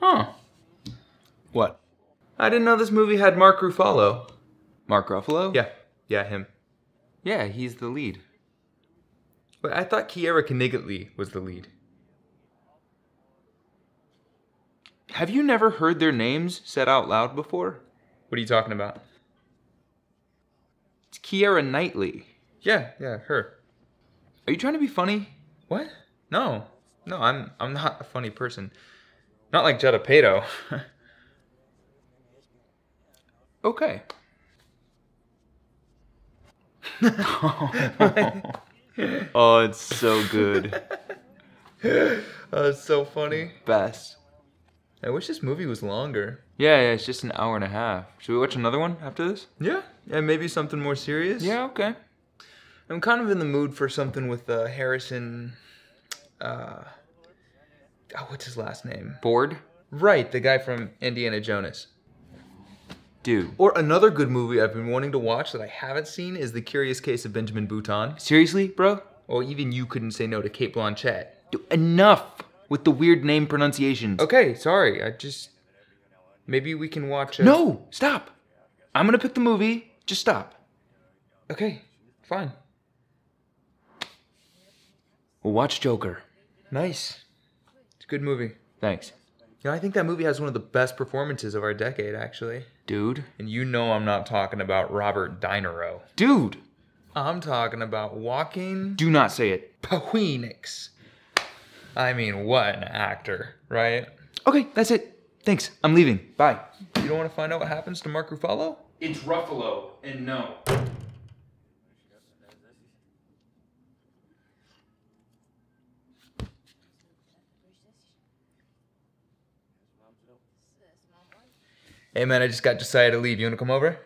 Huh. What? I didn't know this movie had Mark Ruffalo. Mark Ruffalo? Yeah, yeah, him. Yeah, he's the lead. But I thought Keira Knightley was the lead. Have you never heard their names said out loud before? What are you talking about? It's Keira Knightley. Yeah, yeah, her. Are you trying to be funny? What? No, no, I'm I'm not a funny person. Not like Jetta Pato. Okay. oh, it's so good. Oh, it's so funny. Best. I wish this movie was longer. Yeah, yeah, it's just an hour and a half. Should we watch another one after this? Yeah, yeah, maybe something more serious. Yeah, okay. I'm kind of in the mood for something with uh, Harrison. Uh, oh, what's his last name? Board? Right, the guy from Indiana Jones. Dude. Or another good movie I've been wanting to watch that I haven't seen is The Curious Case of Benjamin Bouton. Seriously, bro? Or even you couldn't say no to Cate Blanchett. Dude, enough with the weird name pronunciations. Okay, sorry. I just maybe we can watch. A... No, stop. I'm gonna pick the movie. Just stop. Okay, fine. We'll watch Joker. Nice. It's a good movie. Thanks. You know, I think that movie has one of the best performances of our decade, actually. Dude. And you know I'm not talking about Robert De Niro. Dude. I'm talking about walking. Do not say it. Phoenix. I mean, what an actor, right? Okay, that's it. Thanks. I'm leaving. Bye. You don't want to find out what happens to Mark Ruffalo? It's Ruffalo, and no. Hey man, I just got decided to leave. You want to come over?